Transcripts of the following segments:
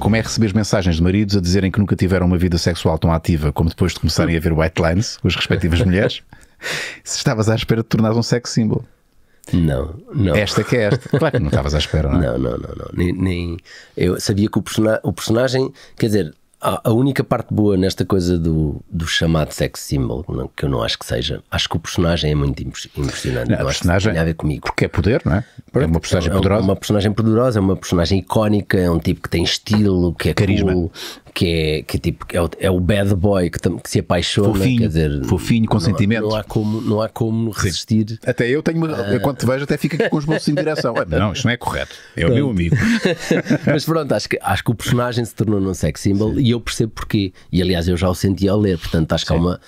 como é receber mensagens de maridos a dizerem que nunca tiveram uma vida sexual tão ativa como depois de começarem a ver White Lines com as respectivas mulheres? Se estavas à espera de tornar um sex symbol. Não, não. Esta que é esta. Claro que não estavas à espera, não é? Não, não, não, não. Nem, nem- Eu sabia que o, o personagem, quer dizer, a, a única parte boa nesta coisa do, do chamado sex symbol, não- que eu não acho que seja, acho que o personagem é muito impres- impressionante. Não, a personagem- tem a ver comigo. Porque é poder, não é? É uma personagem É poderosa. uma personagem poderosa, é uma personagem icónica, é um tipo que tem estilo, que é Carisma. cool, que é, que é tipo, é o, é o bad boy que, tam- que se apaixona. Fofinho, quer dizer, fofinho, com não, sentimentos. Não há como, não há como resistir. Até eu tenho uma. Ah. eu Quando te vejo, até fico aqui com os bolsos em direção. Não, isto não é correto. É o meu amigo. Mas pronto, acho que, acho que o personagem se tornou num sex symbol e eu percebo porquê. E aliás, eu já o senti ao ler, portanto, acho que há uma.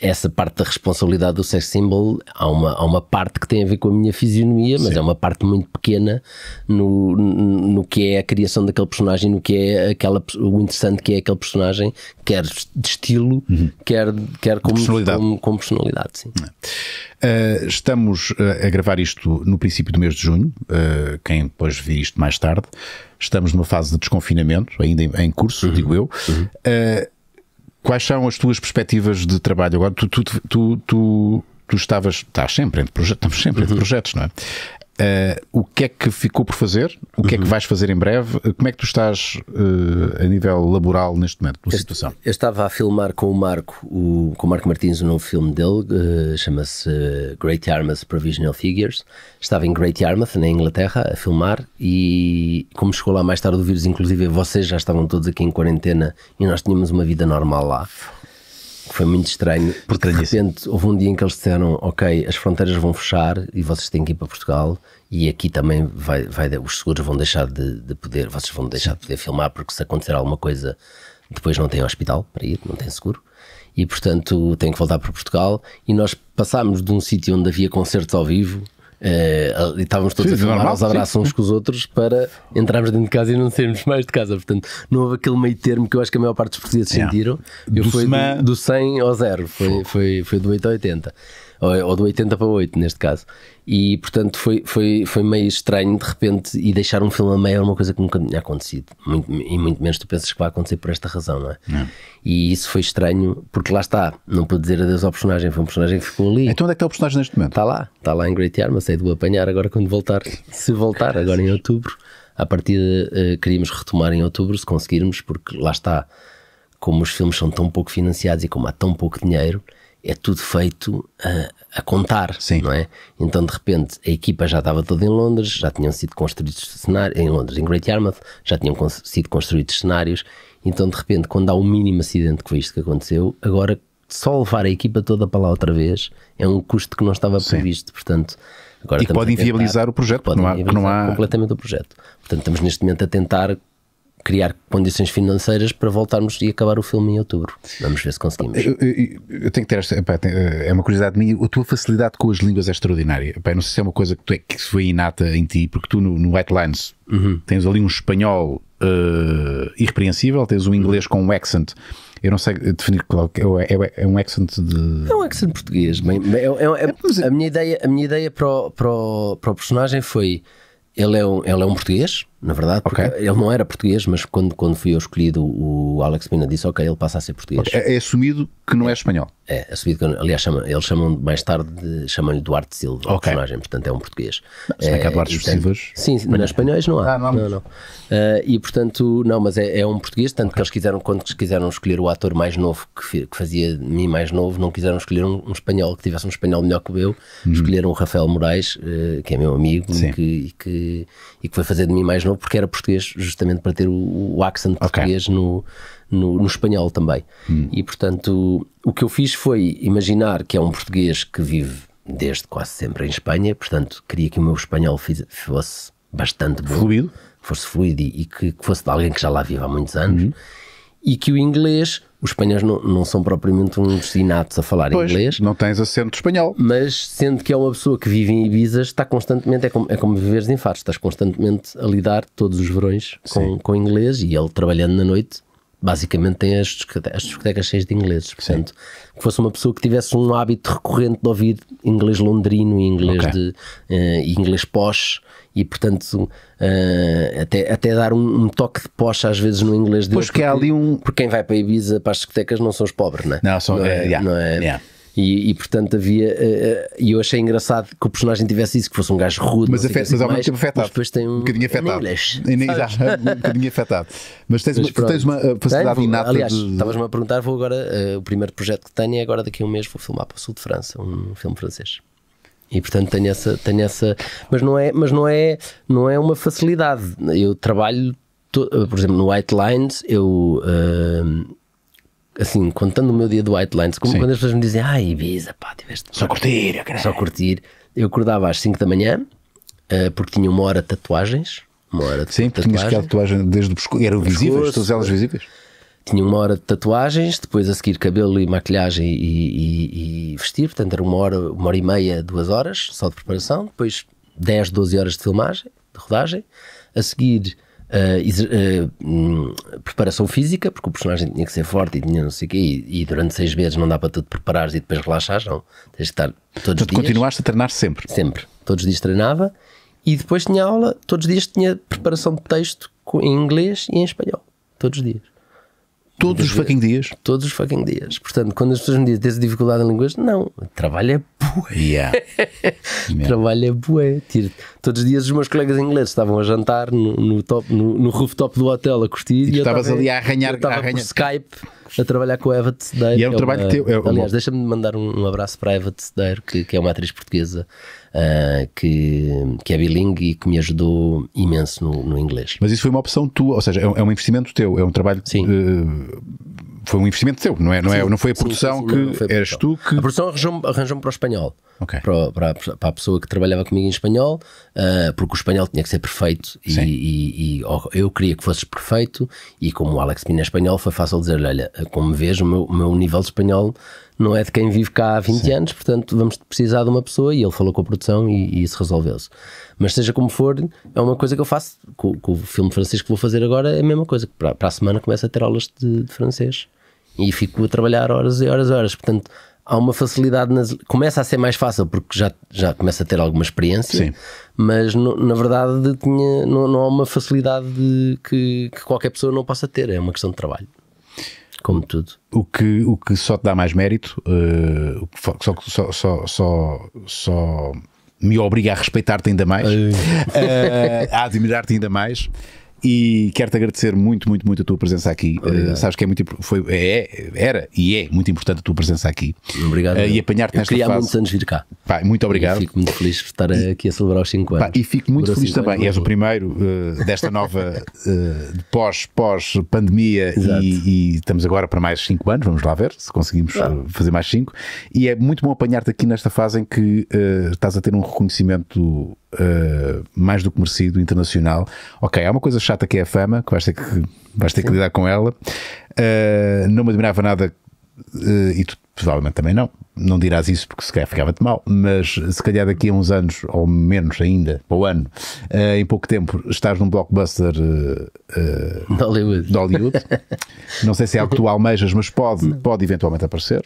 Essa parte da responsabilidade do sex symbol, há uma, há uma parte que tem a ver com a minha fisionomia, mas é uma parte muito pequena no, no que é a criação daquele personagem, no que é aquela, o interessante que é aquele personagem, quer de estilo, quer, quer como, personalidade. como, como personalidade. Sim. Uh, estamos uh, a gravar isto no princípio do mês de junho. Uh, quem depois vir isto mais tarde, estamos numa fase de desconfinamento, ainda em, em curso, digo eu. Uh, quais são as tuas perspectivas de trabalho agora? Tu, tu, tu, tu, tu estavas, estás sempre entre projetos, estamos sempre entre projetos, não é? Uh, o que é que ficou por fazer? O que é que vais fazer em breve? Como é que tu estás uh, a nível laboral neste momento, tua situação? Eu estava a filmar com o Marco, o, com o Marco Martins, o novo filme dele, eh, chama-se Great Yarmouth Provisional Figures. Estava em Great Yarmouth, na Inglaterra, a filmar e como chegou lá mais tarde o vírus, inclusive vocês já estavam todos aqui em quarentena e nós tínhamos uma vida normal lá. Foi muito estranho, porque de repente houve um dia em que eles disseram: Ok, as fronteiras vão fechar e vocês têm que ir para Portugal, e aqui também vai, vai, os seguros vão deixar de, de poder, vocês vão deixar de poder filmar, porque se acontecer alguma coisa, depois não tem hospital para ir, não tem seguro, e portanto têm que voltar para Portugal. E nós passámos de um sítio onde havia concertos ao vivo. Eh, e estávamos todos Sim, a filmar aos abraços uns com os outros para entrarmos dentro de casa e não sairmos mais de casa. Portanto, não houve aquele meio termo que eu acho que a maior parte dos portugueses Yeah. sentiram. Eu Do fui semana- do, do 100 ao 0, foi, foi, foi do 8 ao 80. Ou, do 80 para 8, neste caso. E portanto foi, foi, foi meio estranho de repente e deixar um filme a meio era uma coisa que nunca tinha acontecido. Muito, e muito menos tu pensas que vai acontecer por esta razão, não é? E isso foi estranho porque lá está, não pude dizer adeus ao personagem, foi um personagem que ficou ali. Então onde é que está o personagem neste momento? Está lá, está lá em Great Yarmouth, sei de o apanhar agora quando voltar, se voltar, agora em outubro. À partida eh, queríamos retomar em outubro, se conseguirmos, porque lá está, como os filmes são tão pouco financiados e como há tão pouco dinheiro, é tudo feito a, a contar, Sim. não é? Então de repente a equipa já estava toda em Londres, já tinham sido construídos cenários, em Londres, em Great Yarmouth, já tinham con- sido construídos cenários, então de repente quando há o mínimo acidente que foi isto que aconteceu, agora só levar a equipa toda para lá outra vez é um custo que não estava previsto, portanto agora E que pode inviabilizar o projeto, porque não há- porque não há- completamente o projeto. Portanto, estamos neste momento a tentar criar condições financeiras para voltarmos e acabar o filme em outubro. Vamos ver se conseguimos. Eu, eu- eu tenho que ter esta. epá, tem- é uma curiosidade minha. A tua facilidade com as línguas é extraordinária. Epá, não sei se é uma coisa que, tu é, que foi inata em ti, porque tu no, no White Lines Uhum. tens ali um espanhol eh, irrepreensível, tens um inglês com um accent. Eu não sei definir qual que é, é, é um accent de. É um accent português. bem- bem- é- é- é- a, minha ideia, a minha ideia para o, para o, para o personagem foi. Ele é, um, ele é um português, na verdade, porque Ok. ele não era português, mas quando, quando fui eu escolhido, o Alex Pina disse: Ok, ele passa a ser português. É, é assumido que não é espanhol. É, assumido que, aliás, chama, eles chamam mais tarde, de- chamam-lhe Duarte Silva, o Ok. personagem, portanto é um português. Se bem que há Duartes e, portanto, expressivos. Sim, mas espanhóis não há. Ah, não há não, não. Ah, e portanto, não, mas é, é um português, tanto que eles quiseram, quando quiseram escolher o ator mais novo que, que fazia de mim mais novo, não quiseram escolher um, um espanhol que tivesse um espanhol melhor que eu, escolheram o Rafael Moraes, eh, que é meu amigo que, e, que, e que foi fazer de mim mais novo porque era português, justamente para ter o, o accent português no, no, no espanhol também. E portanto, o que eu fiz foi imaginar que é um português que vive desde quase sempre em Espanha, portanto, queria que o meu espanhol fosse bastante bom, Fluido. fosse fluido e, e que, que fosse de alguém que já lá vive há muitos anos. Uhum. E que o inglês, os espanhóis não, não são propriamente uns inatos a falar Pois, inglês, não tens acento espanhol. mas sendo que é uma pessoa que vive em Ibiza, está constantemente, é como, é como viveres em Faro, estás constantemente a lidar todos os verões com, com inglês e ele trabalhando na noite basicamente tem as, discote- as discotecas cheias de ingleses. Portanto, que fosse uma pessoa que tivesse um hábito recorrente de ouvir inglês londrino e inglês, Ok. de, e inglês posh. E portanto, eh, até, até dar um, um toque de posh às vezes no inglês dele. Pois que há ali um- Porque quem vai para Ibiza, para as discotecas, não são os pobres, não é? Não, são- é, é, yeah, não é? yeah. E, e, portanto havia. eh, eh, E eu achei engraçado que o personagem tivesse isso, que fosse um gajo rude. Mas, que, afeta, mas ao assim mesmo tempo afetado. depois tem um. bocadinho afetado. Um bocadinho afetado. Mas tens, Mas uma, tens uma uh, facilidade Tenho, inata Aliás, de. estavas-me a perguntar, vou agora. eh, o primeiro projeto que tenho é agora daqui a um mês vou filmar para o sul de França, um filme francês. E portanto tenho essa, tenho essa mas não é, mas não é, não é uma facilidade. Eu trabalho, to- eh, por exemplo, no White Lines, eu eh, assim, contando o meu dia do White Lines, como Sim. quando as pessoas me dizem, ai, Ibiza, pá, tiveste Só curtir, cara. só curtir. Eu acordava às 5 da manhã, eh, porque tinha uma hora de tatuagens. Uma hora de Sim, porque tinhas que a tatuagem. desde o pescoço. Eram visíveis, todas elas visíveis. Tinha uma hora de tatuagens, depois a seguir cabelo e maquilhagem e, e- e vestir, portanto era uma hora, uma hora e meia, duas horas só de preparação, depois 10, 12 horas de filmagem, de rodagem, a seguir hum, preparação física, porque o personagem tinha que ser forte e tinha não sei o quê, e, e durante seis meses não dá para tu te preparares e depois relaxares, não. Tens de estar todos os Portanto, dias. continuaste a treinar sempre. Sempre. Todos os dias treinava e depois tinha aula, todos os dias tinha preparação de texto em inglês e em espanhol. Todos os dias. Todos os fucking dias. Todos os fucking dias. Portanto, quando as pessoas me dizem tens dificuldade em línguas, não. Trabalho é bué. Yeah. Yeah. Trabalho é bué. Tiro- Todos os dias os meus colegas ingleses estavam a jantar no, no, top, no, no rooftop do hotel a curtir. tu eu estavas estava- ali a arranhar- Eu a por arranhar- Skype a trabalhar com a Eva Tecedeiro. E é um que trabalho uma- teu, é uma- Aliás, deixa-me mandar um, um abraço para a Eva Tecedeiro, que, que é uma atriz portuguesa ah, que, que é bilingue e que me ajudou imenso no, no inglês. Mas isso foi uma opção tua, ou seja, é um, é um investimento teu, é um trabalho. Sim. eh, foi um investimento teu, não é? Não, é, não foi a produção sim, sim, não, não que foi a eras produção. tu que. A produção arranjou-me arranjou para o espanhol. Ok. Para, para, para a pessoa que trabalhava comigo em espanhol, ah, porque o espanhol tinha que ser perfeito e, Sim. e- e, ó, eu queria que fosses perfeito. E como o Alex Pina é espanhol, foi fácil dizer: Olha, como vês, o meu, o meu nível de espanhol não é de quem vive cá há 20 anos, portanto vamos precisar de uma pessoa. E ele falou com a produção e, e isso resolveu-se. Mas seja como for, é uma coisa que eu faço com, com o filme francês que vou fazer agora. É a mesma coisa. Para, para a semana começo a ter aulas de, de francês e fico a trabalhar horas e horas e horas. Portanto, há uma facilidade, nas, começa a ser mais fácil porque já, já começa a ter alguma experiência, Sim. mas no- na verdade tinha, não, não há uma facilidade de- que, que qualquer pessoa não possa ter, é uma questão de trabalho. Como tudo. O que, o que só te dá mais mérito, eh, o que só, só, só, só, só me obriga a respeitar-te ainda mais, eh, a admirar-te ainda mais. E quero-te agradecer muito, muito, muito a tua presença aqui. Eh, sabes que é muito foi, é, era e é muito importante a tua presença aqui. Obrigado. Eh, e apanhar-te nesta queria fase. muitos anos vir cá. Pá, muito obrigado. E fico muito feliz por estar aqui a celebrar os 5 Pá, anos. e fico muito feliz também. anos, És o primeiro eh, desta nova de pós, pós pandemia Exato. e, e estamos agora para mais 5 anos. Vamos lá ver se conseguimos Ah. fazer mais 5. E é muito bom apanhar-te aqui nesta fase em que estás a ter um reconhecimento eh, mais do que merecido internacional. Ok, há uma coisa chata que é a fama, que vais ter que, vais ter que lidar com ela. Eh, não me admirava nada eh, e tu provavelmente também não, não dirás isso porque se calhar ficava-te mal, mas se calhar daqui a uns anos, ou menos ainda, para o ano, eh, em pouco tempo, estás num blockbuster eh, De Hollywood. de Hollywood. não sei se é algo que tu almejas, mas pode, pode eventualmente aparecer.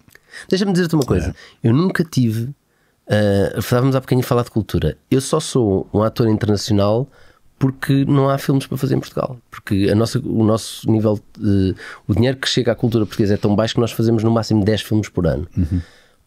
Deixa-me dizer-te uma coisa. Eu nunca tive. Uh, estávamos há bocadinho a falar de cultura. Eu só sou um ator internacional porque não há filmes para fazer em Portugal. Porque a nossa, o nosso nível. De, o dinheiro que chega à cultura portuguesa é tão baixo que nós fazemos no máximo 10 filmes por ano.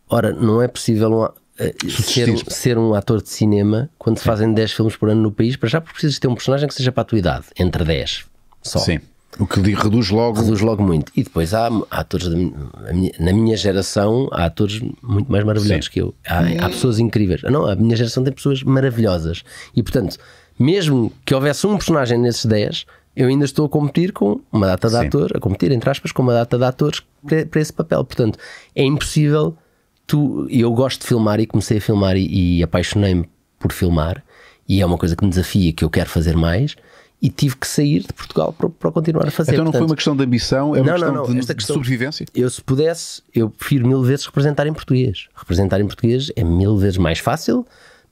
Ora, não é possível um eh, ser, um- ser um ator de cinema quando se fazem 10 filmes por ano no país. Para já, porque precisas ter um personagem que seja para a tua idade, entre 10 só Sim. O que reduz logo. reduz logo muito. E depois há, há atores da minha- na minha geração, há atores muito mais maravilhosos Sim. que eu. Há, há pessoas incríveis. Não, a minha geração tem pessoas maravilhosas. E portanto, mesmo que houvesse um personagem nesses 10, eu ainda estou a competir com uma data de Sim. atores, a competir, entre aspas, com uma data de atores para, para esse papel. Portanto, é impossível. Tu, eu gosto de filmar e comecei a filmar e, e apaixonei-me por filmar. E é uma coisa que me desafia, que eu quero fazer mais. E tive que sair de Portugal para, para continuar a fazer. Então não foi Portanto, uma questão de ambição, é uma Não, questão, não, não. De, Esta de questão- sobrevivência. eu, se pudesse, eu prefiro mil vezes representar em português. Representar em português é mil vezes mais fácil.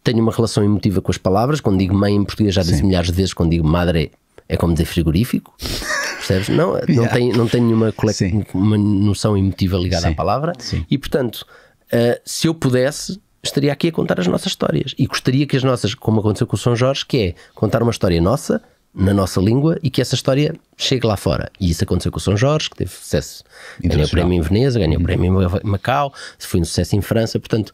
Tenho uma relação emotiva com as palavras. Quando digo mãe em português, já disse milhares de vezes. Quando digo madre, é como dizer frigorífico. Percebes? Não, não, Yeah. tem, não tem nenhuma cole- Sim. uma noção emotiva ligada Sim. à palavra. Sim. E portanto, uh, se eu pudesse, estaria aqui a contar as nossas histórias. E gostaria que as nossas, como aconteceu com o São Jorge, que é contar uma história nossa, na nossa língua, e que essa história chegue lá fora. E isso aconteceu com o São Jorge, que teve sucesso. Ganhou o prémio em Veneza, ganhou o prémio em Ma- Macau, foi um sucesso em França. Portanto,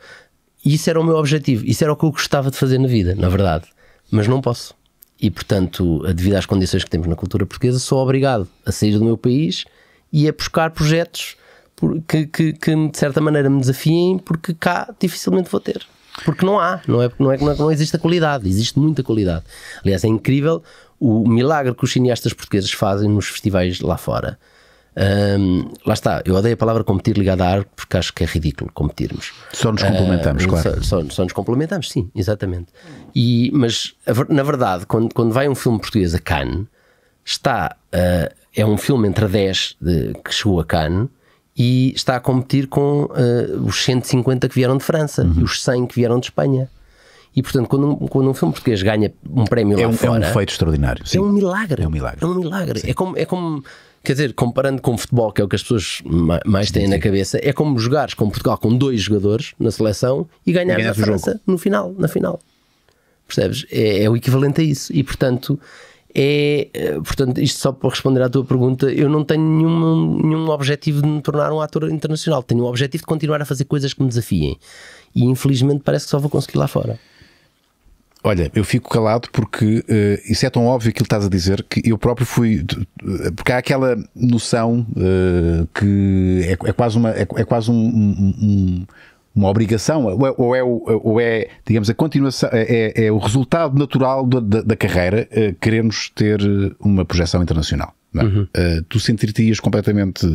isso era o meu objetivo. Isso era o que eu gostava de fazer na vida, na verdade. Mas não posso. E, portanto, devido às condições que temos na cultura portuguesa, sou obrigado a sair do meu país e a buscar projetos que, que, que, de certa maneira me desafiem, porque cá dificilmente vou ter. Porque não há, não é, não é que não, não existe a qualidade, existe muita qualidade. Aliás, é incrível o milagre que os cineastas portugueses fazem nos festivais lá fora. Hum, lá está, eu odeio a palavra competir ligada à arte porque acho que é ridículo competirmos. Só nos complementamos, Ah, claro. Só, só- só nos complementamos, sim, exatamente. E, mas na verdade, quando, quando vai um filme português a Cannes, está ah, é um filme entre a 10 de- que chegou a Cannes e está a competir com ah, os 150 que vieram de França Uhum. e os 100 que vieram de Espanha. E portanto, quando um, quando um filme português ganha um prémio É lá um, é fora, um feito extraordinário. Sim. é um milagre. É um milagre. É um milagre. É como, é como, quer dizer, comparando com o futebol, que é o que as pessoas ma- mais têm na cabeça, é como jogares com Portugal com dois jogadores na seleção e ganhares a o jogo. França no final, na final. Percebes? É, é o equivalente a isso. E portanto, é, eh, portanto, isto só para responder à tua pergunta, eu não tenho nenhum, nenhum objetivo de me tornar um ator internacional. Tenho o objetivo de continuar a fazer coisas que me desafiem. E infelizmente parece que só vou conseguir lá fora. Olha, eu fico calado porque eh, isso é tão óbvio aquilo que estás a dizer que eu próprio fui. Porque há aquela noção eh, que é, é quase uma. É, é quase um- um- um- uma obrigação, ou é, ou é, ou é, digamos, a continuação, é, é o resultado natural da, da- da carreira eh, queremos ter uma projeção internacional. é? Eh, tu sentir-te-ias completamente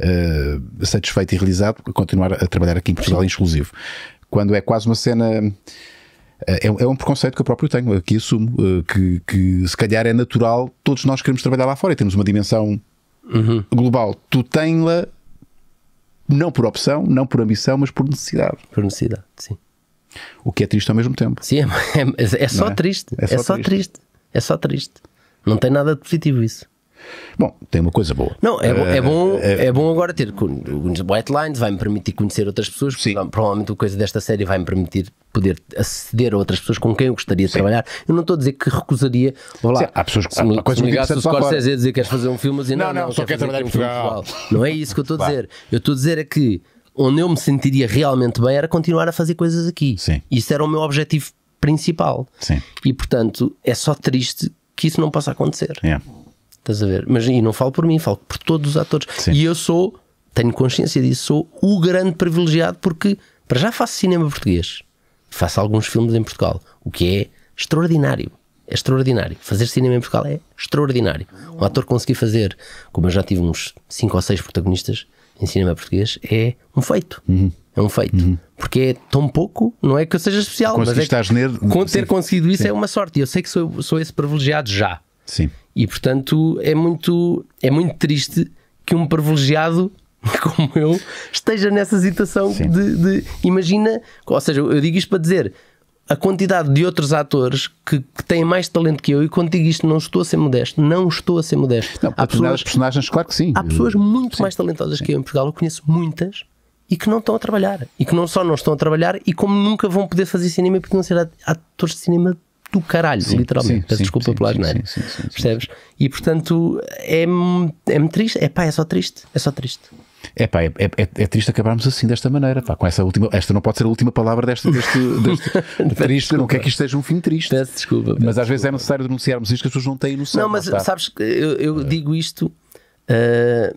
eh, satisfeito e realizado a continuar a trabalhar aqui em Portugal em exclusivo. Quando é quase uma cena. É, é um preconceito que eu próprio tenho, aqui assumo, eh, que, que se calhar é natural, todos nós queremos trabalhar lá fora e temos uma dimensão global. Tu tens-la não por opção, não por ambição, mas por necessidade. Por necessidade, sim. O que é triste ao mesmo tempo. Sim, é, é- é só é? triste. É É só só, triste. triste. É só triste. Não tem nada de positivo isso. Bom, tem uma coisa boa. Não, é, bom, é, bom, Eh, é bom agora ter White Lines, vai-me permitir conhecer outras pessoas. Sim. Provavelmente a coisa desta série vai-me permitir poder aceder a outras pessoas com quem eu gostaria de trabalhar. Eu não estou a dizer que recusaria. Vou lá, Sim, há pessoas que- se há coisas se me ligasse o. Scorsese a dizer que queres fazer um filme, dizia, Não, não, não, não, só quero trabalhar um em filme Portugal. Não é isso que eu estou a dizer. Eu estou a dizer é que onde eu me sentiria realmente bem era continuar a fazer coisas aqui. Sim. Isso era o meu objetivo principal. Sim. E portanto é só triste que isso não possa acontecer. É. Estás a ver? Mas e não falo por mim, falo por todos os atores. Sim. E eu sou, tenho consciência disso, sou o grande privilegiado porque para já faço cinema português. Faço alguns filmes em Portugal, o que é extraordinário. É extraordinário. Fazer cinema em Portugal é extraordinário. Um ator conseguir fazer, como eu já tive uns 5 ou 6 protagonistas em cinema português, é um feito. Uhum. É um feito. Porque é tão pouco, não é que eu seja especial, mas é que, com ter sim. conseguido isso é uma sorte. E eu sei que sou, sou esse privilegiado já. Sim. E portanto é muito, é muito triste que um privilegiado como eu esteja nessa situação Sim. de, de- Imagina, ou seja, eu digo isto para dizer a quantidade de outros atores que, que têm mais talento que eu, e quando digo isto, não estou a ser modesto, não estou a ser modesto. Não, há, pessoas, personagens, claro que sim. há pessoas muito mais talentosas que eu em Portugal, eu conheço muitas e que não estão a trabalhar. E que não só não estão a trabalhar, e como nunca vão poder fazer cinema porque não ser atores de cinema do caralho, Sim, literalmente. sim, Peço sim, desculpa pela asneira. Percebes? E portanto é-me é triste. É pá, é só triste. É só triste. É pá, é, é, é triste acabarmos assim desta maneira. Pá, com essa última, esta não pode ser a última palavra deste, deste, deste triste. Eu não quero que isto seja um fim triste. Peço desculpa. Mas às vezes é necessário denunciarmos isto que as pessoas não têm noção. Não, mas sabes que eu, eu digo isto. ah,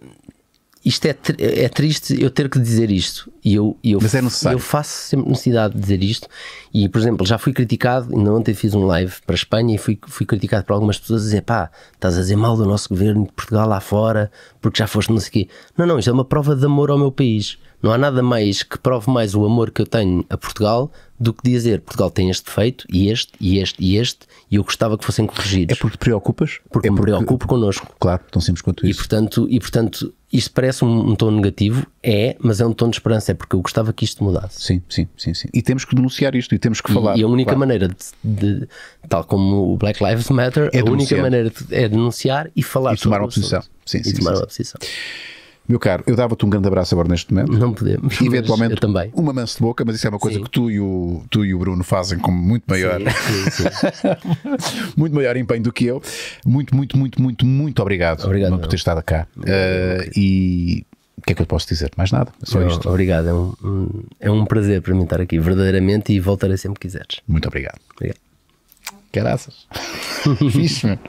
isto é, é triste eu ter que dizer isto. E eu, eu, Mas é necessário. eu faço sempre necessidade de dizer isto. E, por exemplo, já fui criticado. Ainda ontem fiz um live para a Espanha e fui, fui criticado por algumas pessoas a dizer: pá, estás a dizer mal do nosso governo de Portugal lá fora porque já foste não sei o quê. Não, não, isto é uma prova de amor ao meu país. Não há nada mais que prove mais o amor que eu tenho a Portugal do que dizer Portugal tem este defeito e este e este e este e eu gostava que fossem corrigidos É porque te preocupas? porque é me preocupo connosco. Claro, tão simples quanto E isso. portanto, e portanto isto parece um, um tom negativo, é, mas é um tom de esperança, é porque eu gostava que isto mudasse. Sim, sim, sim, sim. E temos que denunciar isto e temos que falar. E a única claro. maneira de, de- tal como o Black Lives Matter, É a única denunciar. maneira de- é denunciar e falar E tomar sobre uma assunto. posição. Sim, e sim, tomar sim, uma posição. Meu caro, eu dava-te um grande abraço agora neste momento. Não podemos. Eventualmente Eu também. uma manso de boca, mas isso é uma coisa Sim. que tu e, o, tu e o Bruno fazem com muito maior, Sim, sim, muito maior empenho do que eu. Muito, muito, muito, muito, muito obrigado, Obrigado, por ter estado cá. Uh, e o que é que eu posso dizer? Mais nada, só Não, isto. Obrigado, é um, é um prazer para mim estar aqui, verdadeiramente, e voltarei sempre que quiseres. Muito obrigado. Obrigado. Caraças. Fixe.